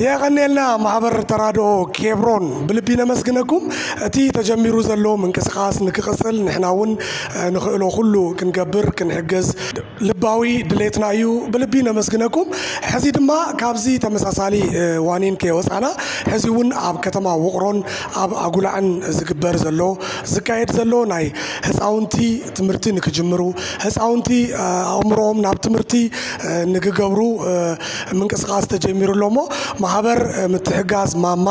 يا غنيلنا معبر ترادو كيبرون بلبينا مسكنكم تي تجمير زلوم من كسخاس نكسل نحنا ون نخلو خلو كنكبر كنحجز لباوي دليتنا يو بلبينا مسكنكم حزي دما كابزي تمسا سالي وانين كيوس انا حزي ون اب كتما وقرون اب اقول عن زكبر زلو زكايد زلو ناي هس تمرتي نكجمرو هس عمرهم ناب نكجبرو من كسخاس تجمير لومو ማሕበር ምትሕጋዝ ማማ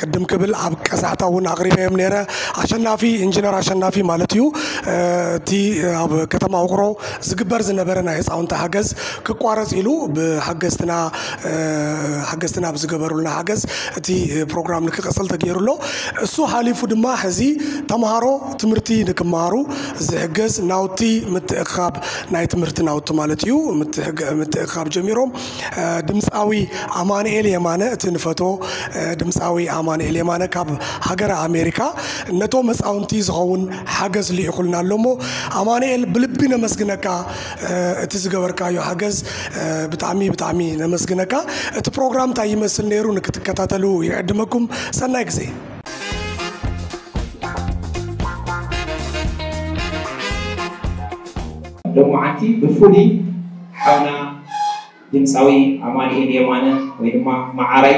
ቅድም ክብል ኣብ ቀሳዕታ እውን ኣቕሪበዮም ነይረ ኣሸናፊ ኢንጂነር ኣሸናፊ ማለት እዩ እቲ ኣብ ከተማ ውቅሮ ዝግበር ዝነበረ ናይ ህፃውንቲ ሓገዝ ክቋረፅ ኢሉ ብሓገዝትና ሓገዝትና ብዝገበሩልና ሓገዝ እቲ ፕሮግራም ንክቕፅል ተገይሩሎ እሱ ሓሊፉ ድማ ሕዚ ተምሃሮ ትምህርቲ ንክመሃሩ ዝሕገዝ ናውቲ ምትእኻብ ናይ ትምህርቲ ናውቲ ማለት እዩ ምትእኻብ ጀሚሮም ድምፃዊ ኣማኒ አማኑኤል የማነ እትንፈቶ ድምፃዊ አማኑኤል የማነ ካብ ሃገረ አሜሪካ ነቶ መፃውንቲ ዝኸውን ሓገዝ ልኢኹልና ኣሎ እሞ ኣማኑኤል ብልቢ ነመስግነካ እቲ ዝገበርካዮ ሓገዝ ብጣዕሚ ብጣዕሚ ነመስግነካ እቲ ፕሮግራም እንታይ ይመስል ነይሩ ንክትከታተሉ ይዕድመኩም ሰናይ ግዜ ሎሚ ዓንቲ ብፍሉይ ሓውና ድምፃዊ ኣማኒኤል የማነ ወይ ድማ መዓራይ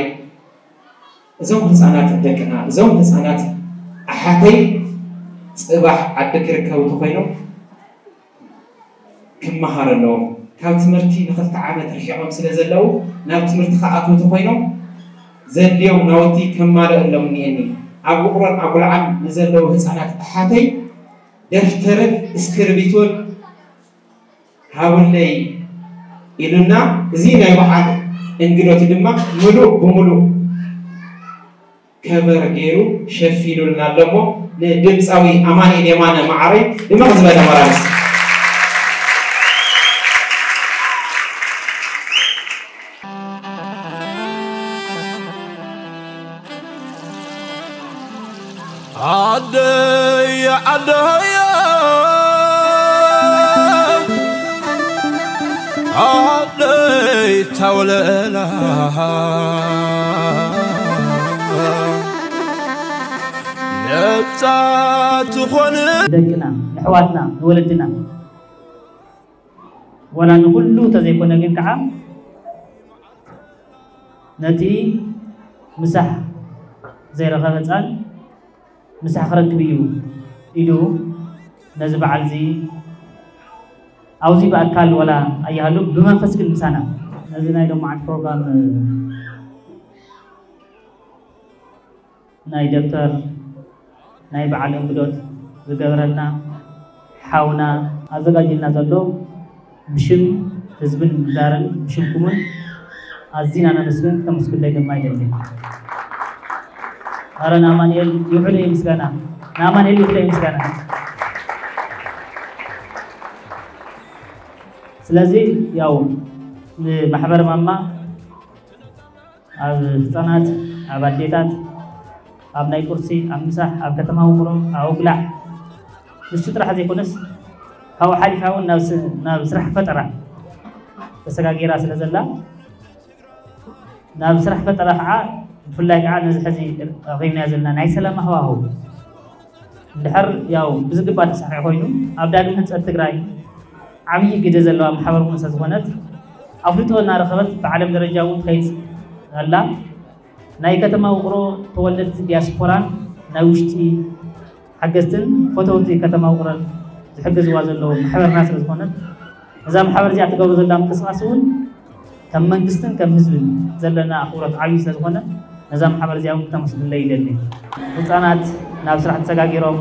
እዞም ህፃናት እንደገና እዞም ህፃናት ኣሓተይ ፅባሕ ዓዲ ክርከቡ ተኮይኖም ክመሃር ኣለዎም ካብ ትምህርቲ ንክልተ ዓመት ርሒቆም ስለ ዘለዉ ናብ ትምህርቲ ከኣትዉ ተኮይኖም ዘድልዮም ናውቲ ከማልእ ኣሎም እኒአኒ ኣብ ውቅሮን ኣብ ጉልዓን ንዘለዉ ህፃናት ኣሓተይ ደፍተርን እስክርቢቶን ሃብለይ ኢሉና እዚ ናይ በዓል እንግዶት ድማ ሙሉእ ብሙሉእ ከበር ገይሩ ሸፊኑልና ኣሎ እሞ ንድምፃዊ ኣማኒኤል የማነ ማዕረይ ድምቕ ዝበለ መራርስ عدي عدي ታውለላ ነፃ ትኾን ደቅና ንሕዋትና ንወለድና ወላ ንኩሉ ተዘይኮነ ግን ከዓ ነቲ ምሳሕ ዘይረኸበ ህፃን ምሳሕ ክረክብ እዩ ኢሉ ነዚ በዓል እዚ ኣብዙይ ብኣካል ወላ ኣያሃሉ ብመንፈስ ግን ምሳና እዚ ናይ ደሞ ዓድ ፕሮግራም ናይ ደብተር ናይ በዓል እንግዶት ዝገብረና ሓውና ኣዘጋጅልና ዘሎ ብሽም ህዝብን ምዳርን ብሽምኩምን ኣዝና ነመስግን ተመስግለይ ድማ ይደሊ ኣረ ንኣማንኤል ይውዕለ ምስጋና ንኣማንኤል ይውዕለ ምስጋና ስለዚ ያው ብማሕበር ማማ ኣብ ህፃናት ኣብ ኣዴታት ኣብ ናይ ቁርሲ ኣብ ምሳሕ ኣብ ከተማ ውቅሮ ኣብ ብላዕ ንሱ ጥራሕ ዘይኮነስ ካብኡ ሓሊፋ እውን ናብ ስራሕ ፈጠራ ተሰጋጊራ ስለ ዘላ ናብ ስራሕ ፈጠራ ከዓ ብፍላይ ከዓ ነዚ ሕዚ ረኺብና ዘለና ናይ ሰላም ሃዋህው እንድሕር ያው ብዝግባእ ተሳሒ ኮይኑ ኣብ ዳግም ህንፀት ትግራይ ዓብዪ ግደ ዘለዋ ማሕበር እውን ስለዝኾነት ኣፍልጦና ረኸበት ብዓለም ደረጃ እውን ትኸይድ ኣላ ናይ ከተማ ውቅሮ ተወለድቲ ዲያስፖራን ናይ ውሽጢ ሓገዝትን ፈተውቲ ከተማ ውቅሮን ዝሕግዝዋ ዘለዉ ማሕበርና ስለ ዝኾነት እዛ ማሕበር እዚኣ ትገብሮ ዘላ ምንቅስቃስ እውን ከም መንግስትን ከም ህዝብን ዘለና ኣኽብሮት ዓብዪ ስለ ዝኾነ ነዛ ማሕበር እዚኣ እውን ክተመስግንለ ይደሊ ህፃናት ናብ ስራሕ ተሰጋጊሮም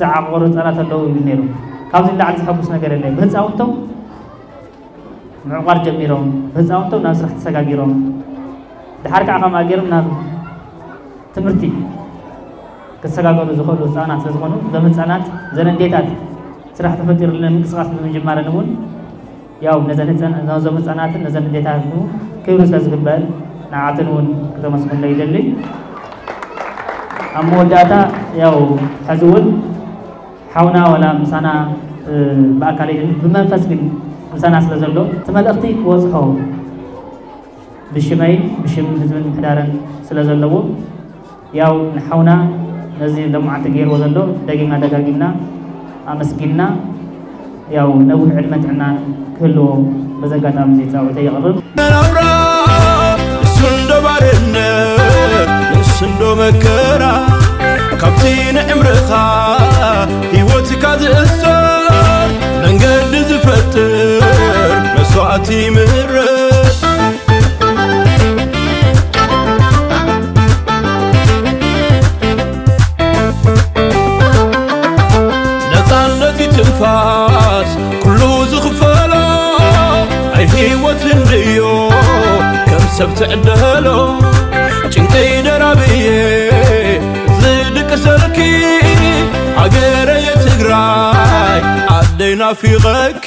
ዝዓቆሩ ህፃናት ኣለዉ እዩ ነይሩ ካብዚ ላዓል ዝሐጉስ ነገር የለን ብህፃውንቶም ምዕቋር ጀሚሮም ህፃውንቶም ናብ ስራሕ ተሰጋጊሮም ድሓር ከዓ ከምኣ ገይሮም ናብ ትምህርቲ ክሰጋገሩ ዝኽእሉ ህፃናት ስለ ዝኾኑ እዞም ህፃናት እዘን ስራሕ ተፈጢሩለን ምንቅስቃስ ብምጅማረን እውን ያው ነዞም ህፃናትን ነዘን እንዴታት ክብሪ ስለ ዝግበአን ንዓትን እውን ክተመስክሎ ይደሊ ኣብ መወዳእታ ያው ሕዚ እውን ሓውና ወላ ምሳና ብኣካል ብመንፈስ ግን ምሳና ስለ ዘሎ እቲ መልእኽቲ ክበፅሖ ብሽመይ ብሽም ህዝብን ምሕዳርን ስለ ዘለዎ ያው ንሓውና ነዚ ለሙዓንቲ ገይርዎ ዘሎ ደጊምና ደጋጊምና ኣመስጊና ያው ነዊሕ ዕድመ ጥዕና ክህልዎ በዚ ኣጋጣሚ ዘይፃውዕተ የቕርብ ባርነት ንስንዶ መከራ ካብቲ ንዕምርኻ ሲምረት ነፃነት ትንፋስ ኩሉ ዝኽፈሎ ኣይ ህይወት ንድዮ ከም ሰብ ትዕደሎ ጭንቀይ ደራብየ ዝድቅሰልኪ ሃገረየ ትግራይ ኣደይ ናፊቐኪ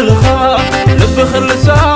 الخاف لب خلصان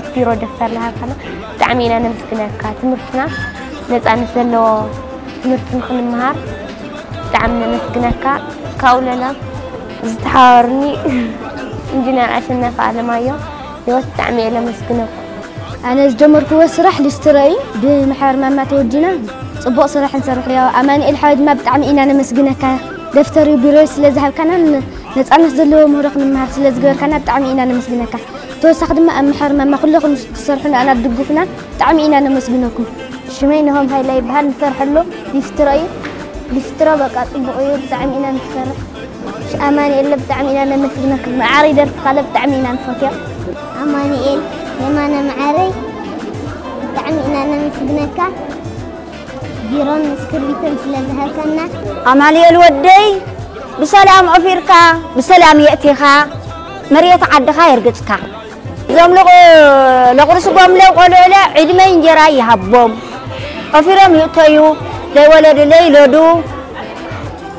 ስርዓት ቢሮ ደፍተር ዝሃብካና ብጣዕሚ ኢና ነምስግነካ ትምህርትና ነፃነት ዘለዎ ትምህርቲ ንክንምሃር ብጣዕሚ ነመስግነካ ካብኡ ለላ ዝተሓባበርኒ ኢንጂነር ኣሸናፊ ኣለማዮ ህይወት ብጣዕሚ እየ ለመስግነኩ ኣነ ዝጀመርክዎ ስራሕ ልስትረ እዩ ብማሕበር ማማ ተወዲና ፅቡቕ ስራሕ ንሰርሕ ኣማኒኤል ሓዊ ድማ ብጣዕሚ ኢና ነመስግነካ ደፍተሪ ቢሮ ስለዝሃብካና ነፃነት ዘለዎ ምህሮ ክንምሃር ስለዝገበርካና ብጣዕሚ ኢና ነመስግነካ توسخ دم أم حر ما خلق نصرحنا أنا بدقفنا تعمينا أنا مسبنكم شمين هم هاي اللي بهال نصرح له يفتري يفترى بقى بقية تعمينا نصرح مش أماني إلا بتعمينا أنا مسبنكم معاري درت قلب تعمينا نفكر أماني إل إيه؟ لما أنا معاري تعمينا أنا مسبنك جيران نسكر لي تمثل لها كنا أمالي الودي بسلام عفيرك بسلام يأتيك مريت عدك يرقصك زم لغو لقرص قام لو قالوا لا عيد ما ينجرى يحبهم أفرام يطيو لي ولد لي لدو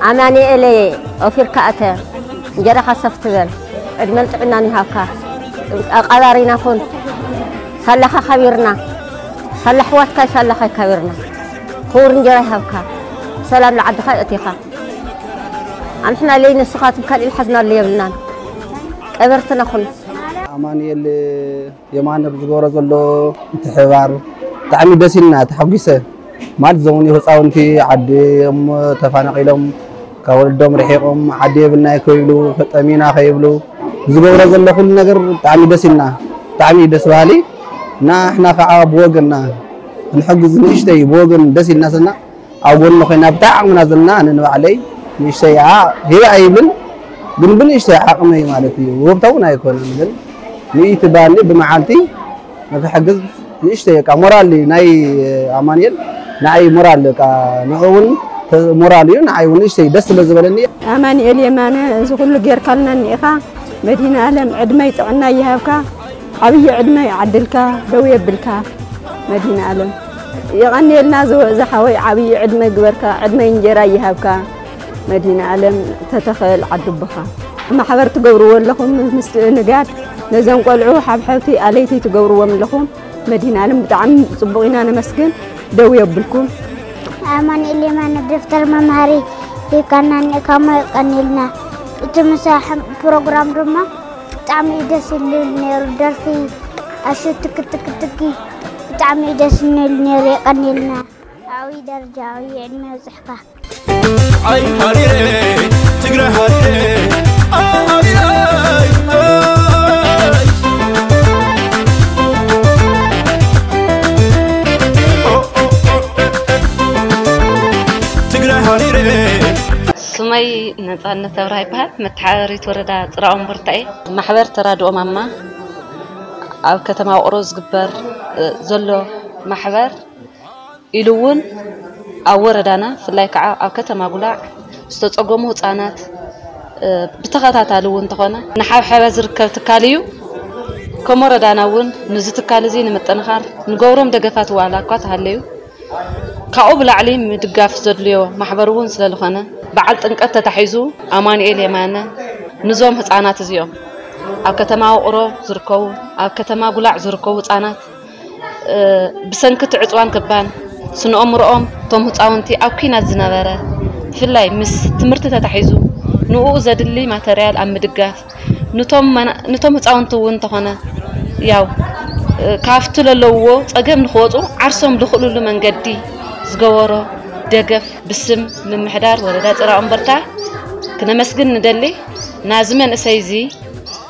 أماني إلي أفر كأتر جرا خسفت غير عيد ما لتعنا نهاكا أقدارنا كون صلح خبيرنا صلح واتكا صلح خبيرنا خور جرا يهبكا سلام لعدخا أتيخا أنحنا لي نسخات بكالي الحزن اللي يبلنا قبرتنا خلص ኣማኒኤል የማነ ብዝገበሮ ዘሎ ምትሕባር ብጣዕሚ ደስ ኢልና ተሓጒሰ ማለት እዞም እኒ ህፃውንቲ ዓዲኦም ተፈናቂሎም ካብ ወለዶም ርሒቆም ዓዲ የብልናይ ከይብሉ ጠሚና ከይብሉ ዝገብሮ ዘሎ ኩሉ ነገር ብጣዕሚ ደስ ኢልና ብጣዕሚ ደስ ባህሊ እና ሕና ከዓ ብወገንና ንሕግዝ ንእሽተይ ብወገን ደስ ኢልና ስና ኣብ ጎኖ ኮይና ብጣዕምና ዘለና ኣነ ንባዕለይ ንእሽተይ ከዓ ሂባ ይብልን ግን ብንእሽተይ ዓቕመይ ማለት እዩ ውህብቶ እውን ኣይኮነን ግን ንኢትባኒ ብመዓልቲ ንክሕግዝ ንእሽተይ ቃ ሞራል እዩ ናይ ኣማንኤል ንዓይ ሞራል ቃ ንዑ እውን ሞራል እዩ ንዓይ እውን ንእሽተይ ደስ ስለ ዝበለኒ ኣማንኤል የማነ እዚ ኩሉ ጌርካልና እኒኢኻ መዲና ኣለም ዕድመይ ጥዕና ይሃብካ ዓብዪ ዕድመ ይዓድልካ ደው የብልካ መዲና ኣለም ይቐኒየልና ዝሓወይ ዓብዪ ዕድመ ግበርካ ዕድመይ እንጀራ ይሃብካ መዲና ኣለም ተተኽእል ዓዱብኻ ማሕበር ትገብርዎ ኣለኹም ምስ ንጋድ نزام قلعو حب حوتي عليتي تجور ومن لكم مدينة علم بتعم صبغينا أنا مسكن دوي يقبلكم أمان اللي ما ندفتر ما مهري في كنان كم قنيلنا تمساح بروجرام رما تعم يدس النير درسي أشوف تك تك تكي تعم يدس النير قنيلنا أوي درجة أوي علمي وزحقة أي هاري تقرأ هاري أي آه، هاري آه. ስመይ ነፃነት ተብርሃ ይበሃል መተሓባሪት ወረዳ ፅራቅ እምብርታ እየ ማሕበር ተራድኦ ማማ ኣብ ከተማ ውቅሮ ዝግበር ዘሎ ማሕበር ኢሉ እውን ኣብ ወረዳና ብፍላይ ከዓ ኣብ ከተማ ጉላዕ ዝተፀገሙ ህፃናት ብተኸታታሊ እውን እንተኾነ ንሓብሓበ ዝርከብ ትካል እዩ ከም ወረዳና እውን ንዚ ትካል እዚ ንምጥንኻር ንገብሮም ደገፋት ዋላ እኳ ተሃለዩ ካብኡ ብላዕሊ ምድጋፍ ዘድልዮ ማሕበር እውን ስለዝኾነ በዓል ጥምቀት ተታሒዙ ኣማኒኤል የማነ ንዞም ህፃናት እዚኦም ኣብ ከተማ ውቅሮ ዝርከቡ ኣብ ከተማ ጉላዕ ዝርከቡ ህፃናት ብሰንኪቲ ዕፅዋን ክባን ስነ ኣእምሮኦም እቶም ህፃውንቲ ኣብ ኩናት ዝነበረ ብፍላይ ምስ ትምህርቲ ተታሒዙ ንኡ ዘድሊ ማተርያል ኣብ ምድጋፍ ነቶም ህፃውንቲ እውን እንተኾነ ያው ካብቲ ለለውዎ ፀገም ንክወፁ ዓርሶም ዝኽእልሉ መንገዲ ዝገበሮ ደገፍ ብስም ምምሕዳር ወረዳ ፅራ እምበርታ ክነመስግን ንደሊ ናዚ መንእሰይ እዚ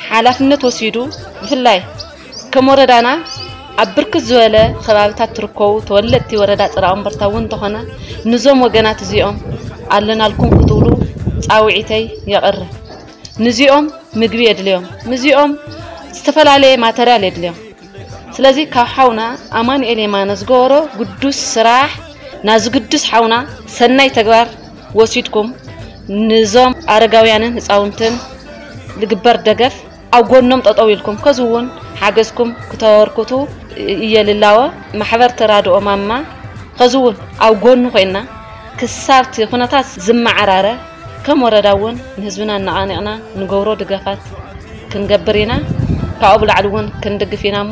ሓላፍነት ወሲዱ ብፍላይ ከም ወረዳና ኣብ ብርክት ዝበለ ከባቢታት ትርከቡ ተወለጥቲ ወረዳ ፅራ እምበርታ እውን እንተኾነ ንዞም ወገናት እዚኦም ኣለና ልኩም ክትብሉ ፃውዒተይ የቕርብ ንዚኦም ምግቢ የድልዮም ንዚኦም ዝተፈላለየ ማተርያል የድልዮም ስለዚ ካብ ሓውና ኣማኒኤል የማነ ዝገበሮ ቅዱስ ስራሕ ናዚ ቅዱስ ሓውና ሰናይ ተግባር ወሲድኩም ንዞም ኣረጋውያንን ህፃውንትን ዝግበር ደገፍ ኣብ ጎኖም ጠጠው ኢልኩም ከዚ እውን ሓገዝኩም ክተበርክቱ እየ ልላወ ማሕበር ተራድኦ ማማ ከዚ እውን ኣብ ጎኑ ኮይና ክሳብቲ ኩነታት ዝመዓራረ ከም ወረዳ እውን ንህዝብና እናቃኒቕና ንገብሮ ድጋፋት ክንገብር ኢና ካብኡ ብላዕሊ እውን ክንድግፍ ኢና እሞ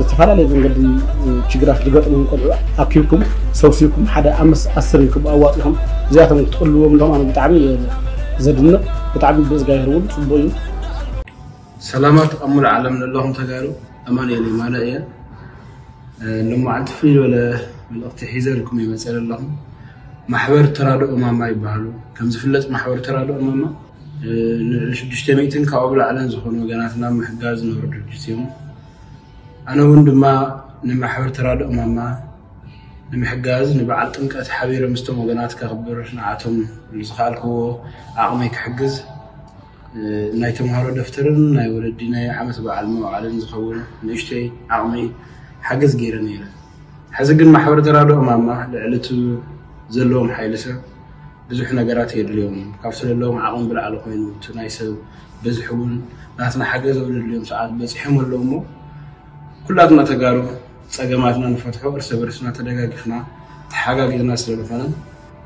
ዝተፈላለዩ መንገዲ ችግራት ዝገጥሙ ቆልዑ ኣኪብኩም ሰብሲብኩም ሓደ ኣምስት ኣስር ኢልኩም ኣዋፂኹም እዚኣቶም ትቕልዎም ሎም ኣነ ብጣዕሚ ዘድንቕ ብጣዕሚ ብእግዚኣብሔር እውን ፅቡቅ እዩ ሰላማት ኣብ ሙሉእ ዓለም ዘለኹም ተጋሩ ኣማንኤል የማነ እየ ንመዓልቲ ፍልይ ዝበለ መልእኽቲ ሒዘልኩም ይመፀ ኣለኹም ማሕበር ተራድኦ ማማ ይበሃሉ ከም ዝፍለጥ ማሕበር ተራድኦ ማማ ንሽዱሽተ ሚእትን ካብኡ ብላዕለን ዝኾኑ ወገናትና ምሕጋዝ ዝነብሩ ድርጅት እዮም أنا وند ما نمحور تراد أمامة نمحجاز نبعل تنك أتحبير مستوى مجنات كخبر نعاتهم نزخالكو أعمي كحجز ناي تمهارو دفترن ناي ولدي ناي عمس بعلمه وعلن زخول نشتي أعمي حجز جيرانيلا حزق المحور تراد أمامة لعلته زلهم حيلسه بزح نجارات هي اليوم كافسل اللوم عقون بالعلاقين تنايسه بزحون ناتنا حجز اليوم ساعات بزحون اللومه كلات ما تجارو تجمعتنا نفتح ورسا برسنا تدقاق فنا تحقا قيدنا سلو فنا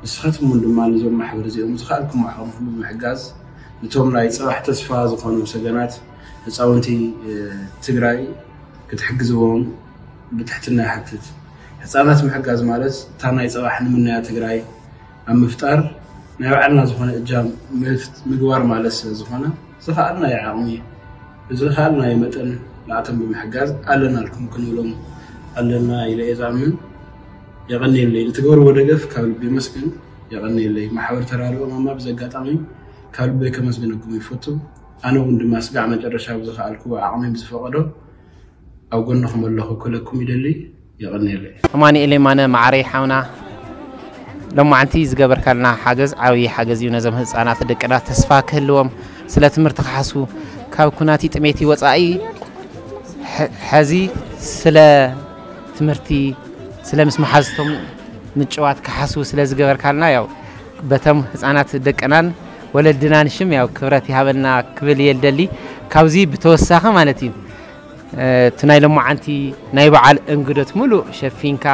بس خاتم من دماء نزوم محور زيهم زخالكم معهم فلو محقاز نتوم راي تصبح تصفى زخانو سجنات تصاونتي تقرأي كتحق زوهم بتحتنا حتت حسانات محقاز مالس تانا يصبح نمنا تقرأي عم مفتار نعبعنا زخانة إجام مقوار مالس زخانة زخالنا يا عمي زخالنا يا متن لاتم بمحجز علنا لكم كنولم علنا إلى إزامن يغني اللي تقول ودقف كابل بمسكن يغني اللي محاور ترارو ما ما بزقات عمي كابل بمسكن لكم يفوتو أنا وند ما سقع من الرشاة بزخ عالكوة عمي بزفقدو أو قلنا خم الله كلكم يدلي يغني اللي أماني إلي مانا معري حونا لما عنتي زقبر كالنا حاجز عوي حاجز يونزم هز أنا تدك أنا تسفاك هلوم سلا تمرتخ حسو كاو كناتي تميتي وطائي ሕዚ ስለ ትምህርቲ ስለ ምስ መሓዝቶም ምጭዋት ክሓስቡ ስለ ዝገበርካልና ያው በቶም ህፃናት ደቀናን ወለድናን ሽም ያው ክብረት ይሃበና ክብል እየ ልደሊ ካብዚ ብተወሳኺ ማለት እዩ እቲ ናይ ሎማዓንቲ ናይ በዓል እንግዶት ሙሉእ ሸፊንካ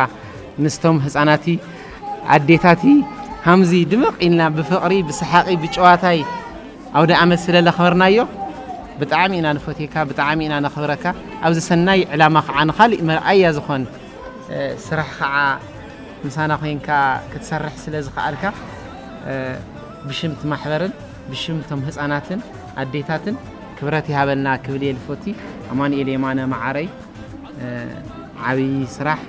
ምስቶም ህፃናቲ ኣዴታቲ ከምዚ ድምቕ ኢልና ብፍቕሪ ብሰሓቂ ብጨዋታይ ኣውደ ዓመት ስለ ዘኽበርናዮ بطعمي انا نفوتيكا بطعمي انا نخبرك ابز سناي علامه خان خالي مرايه زخون سرح خا مسانا خينكا كتسرح سلاز خالكا بشمت محبر بشمت مهصانات اديتات كبرتي هابلنا كبلي الفوتي اماني الي أنا معري عبي سرح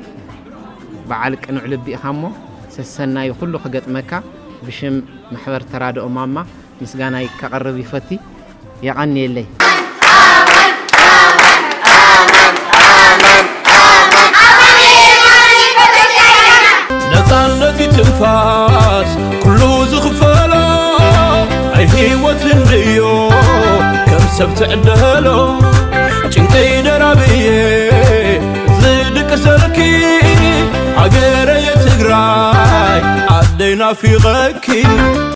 بعلق نعلبي خامو سسناي كله خقت مكا بشم محبر ترادو ماما مسغاناي كقرب يفتي يعني لي تنفاس كلو زخفالا اي هيوة تنريو كم سبت عدهالو جنقي درابي زيد كسركي عقيري تقراي عدينا في غاكي